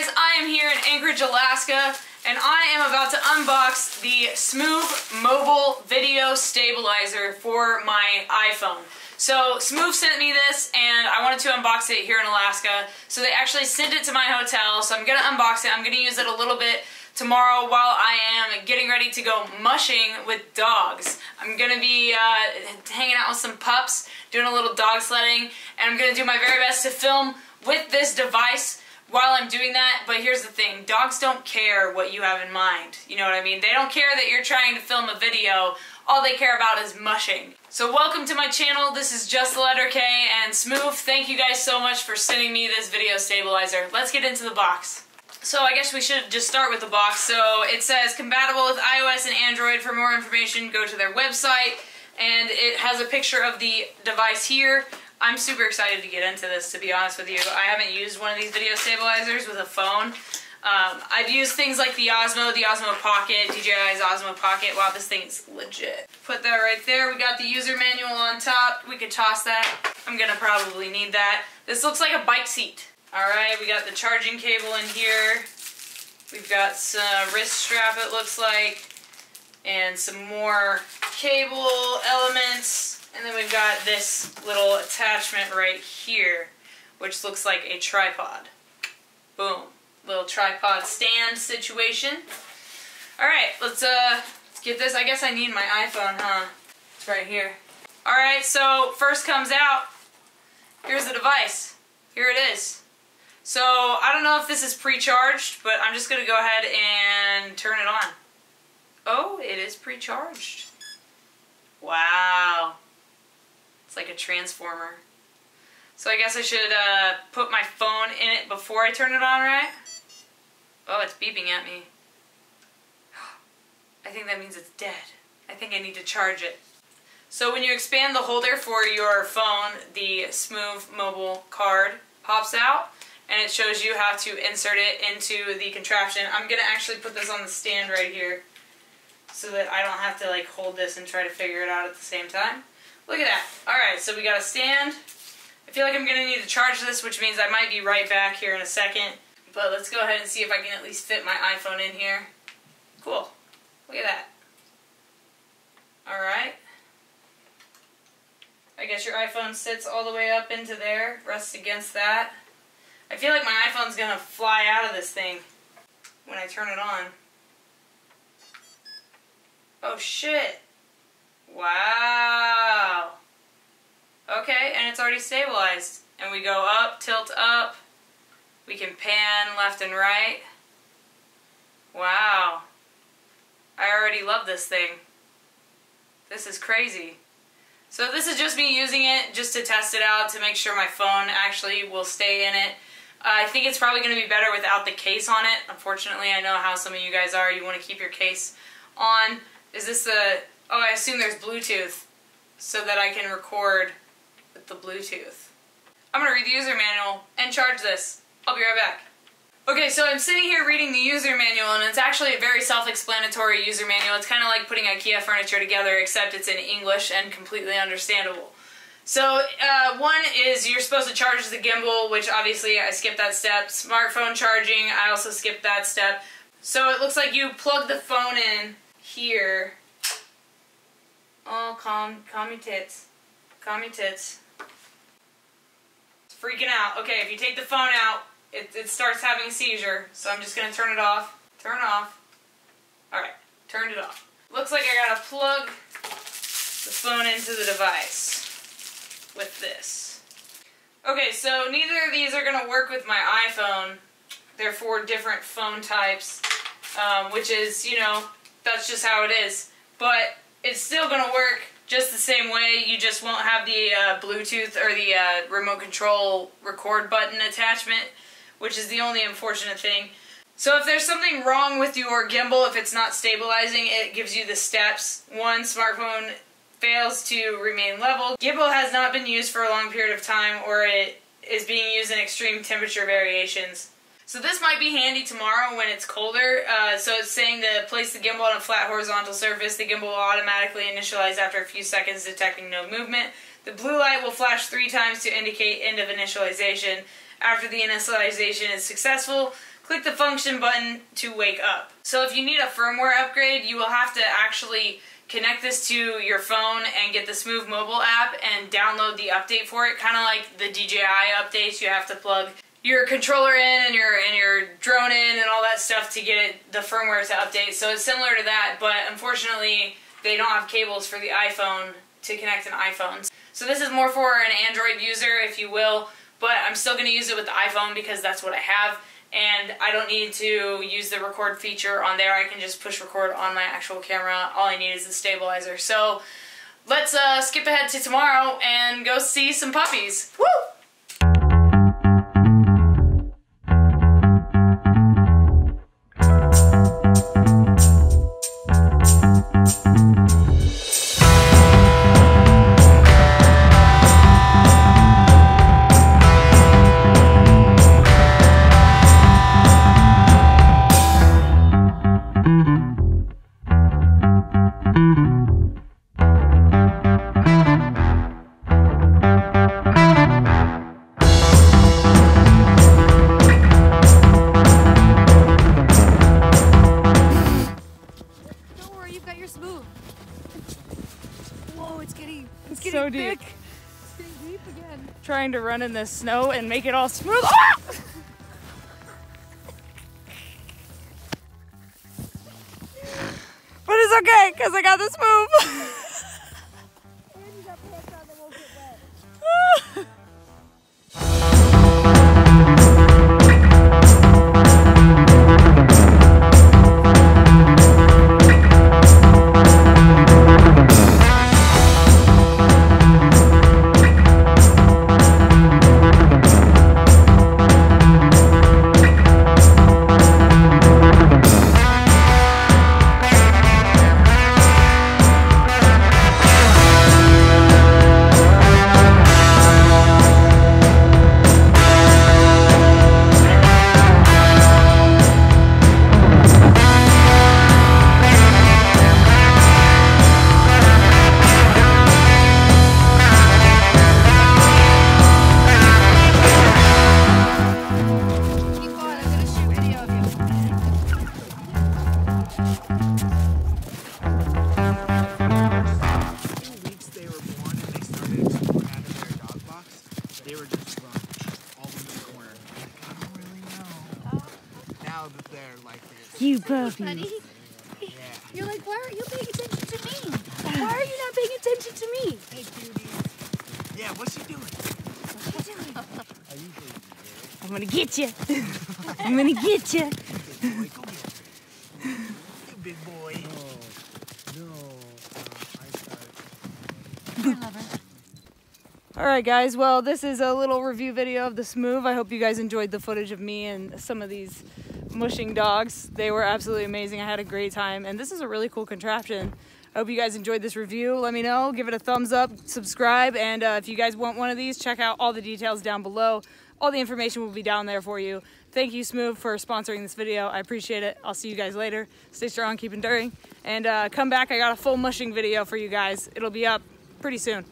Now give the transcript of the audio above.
guys, I am here in Anchorage, Alaska, and I am about to unbox the Smove Mobile Video Stabilizer for my iPhone. So Smove sent me this and I wanted to unbox it here in Alaska. So they actually sent it to my hotel, so I'm gonna unbox it. I'm gonna use it a little bit tomorrow while I am getting ready to go mushing with dogs. I'm gonna be uh, hanging out with some pups, doing a little dog sledding, and I'm gonna do my very best to film with this device while I'm doing that, but here's the thing, dogs don't care what you have in mind. You know what I mean? They don't care that you're trying to film a video. All they care about is mushing. So welcome to my channel. This is Just the Letter K and Smove. Thank you guys so much for sending me this video stabilizer. Let's get into the box. So I guess we should just start with the box. So it says compatible with iOS and Android. For more information, go to their website. And it has a picture of the device here. I'm super excited to get into this, to be honest with you. I haven't used one of these video stabilizers with a phone. Um, I've used things like the Osmo, the Osmo Pocket, DJI's Osmo Pocket. Wow, this thing's legit. Put that right there. We got the user manual on top. We could toss that. I'm gonna probably need that. This looks like a bike seat. All right, we got the charging cable in here. We've got some wrist strap, it looks like, and some more cable elements. And then we've got this little attachment right here, which looks like a tripod. Boom. Little tripod stand situation. Alright, let's uh let's get this. I guess I need my iPhone, huh? It's right here. Alright, so first comes out. Here's the device. Here it is. So I don't know if this is pre-charged, but I'm just gonna go ahead and turn it on. Oh, it is pre-charged. Wow. Like a transformer. So I guess I should uh, put my phone in it before I turn it on, right? Oh, it's beeping at me. I think that means it's dead. I think I need to charge it. So when you expand the holder for your phone, the Smove mobile card pops out and it shows you how to insert it into the contraption. I'm going to actually put this on the stand right here so that I don't have to like hold this and try to figure it out at the same time. Look at that. Alright, so we got a stand. I feel like I'm going to need to charge this, which means I might be right back here in a second. But let's go ahead and see if I can at least fit my iPhone in here. Cool. Look at that. Alright. I guess your iPhone sits all the way up into there, rests against that. I feel like my iPhone's going to fly out of this thing when I turn it on. Oh shit. Wow. Okay, and it's already stabilized. And we go up, tilt up. We can pan left and right. Wow. I already love this thing. This is crazy. So this is just me using it just to test it out to make sure my phone actually will stay in it. Uh, I think it's probably going to be better without the case on it. Unfortunately, I know how some of you guys are. You want to keep your case on. Is this the Oh, I assume there's Bluetooth so that I can record with the Bluetooth. I'm to read the user manual and charge this. I'll be right back. Okay, so I'm sitting here reading the user manual and it's actually a very self-explanatory user manual. It's kind of like putting IKEA furniture together except it's in English and completely understandable. So uh, one is you're supposed to charge the gimbal, which obviously I skipped that step. Smartphone charging, I also skipped that step. So it looks like you plug the phone in here Oh, calm, calm your tits. Calm your tits. It's freaking out. Okay, if you take the phone out, it, it starts having a seizure. So I'm just going to turn it off. Turn off. Alright, turned it off. Looks like I gotta plug the phone into the device with this. Okay, so neither of these are to work with my iPhone. They're for different phone types, um, which is, you know, that's just how it is. But it's still to work just the same way. You just won't have the uh, Bluetooth or the uh, remote control record button attachment, which is the only unfortunate thing. So if there's something wrong with your gimbal, if it's not stabilizing, it gives you the steps. One, smartphone fails to remain level. Gimbal has not been used for a long period of time or it is being used in extreme temperature variations. So this might be handy tomorrow when it's colder. Uh, so it's saying to place the gimbal on a flat horizontal surface. The gimbal will automatically initialize after a few seconds detecting no movement. The blue light will flash three times to indicate end of initialization. After the initialization is successful, click the function button to wake up. So if you need a firmware upgrade, you will have to actually connect this to your phone and get the Smove mobile app and download the update for it. Kind of like the DJI updates, you have to plug your controller in and your and your drone in and all that stuff to get the firmware to update. So it's similar to that, but unfortunately they don't have cables for the iPhone to connect an iPhone. So this is more for an Android user, if you will, but I'm still going to use it with the iPhone because that's what I have and I don't need to use the record feature on there. I can just push record on my actual camera. All I need is the stabilizer. So let's uh, skip ahead to tomorrow and go see some puppies. Woo! Trying to run in the snow and make it all smooth. Ah! but it's okay because I got this Smove. You puppy. Yeah. You're like, why aren't you paying attention to me? Why are you not paying attention to me? Hey, cutie. Yeah, what's she doing? What's she doing? I'm gonna get you. I'm gonna get you. Big boy, go get her. You big boy. No, no. Uh, I started. Alright guys, well this is a little review video of this Smove. I hope you guys enjoyed the footage of me and some of these mushing dogs. They were absolutely amazing. I had a great time and this is a really cool contraption. I hope you guys enjoyed this review. Let me know, give it a thumbs up, subscribe, and uh, if you guys want one of these, check out all the details down below. All the information will be down there for you. Thank you, Smove, for sponsoring this video. I appreciate it. I'll see you guys later. Stay strong, keep enduring, and uh, come back. I got a full mushing video for you guys. It'll be up pretty soon.